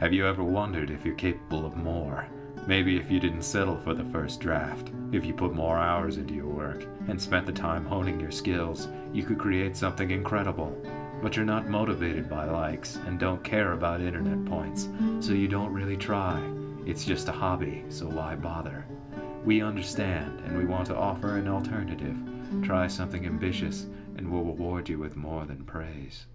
Have you ever wondered if you're capable of more? Maybe if you didn't settle for the first draft, if you put more hours into your work and spent the time honing your skills, you could create something incredible. But you're not motivated by likes and don't care about internet points, so you don't really try. It's just a hobby, so why bother? We understand and we want to offer an alternative. Try something ambitious and we'll reward you with more than praise.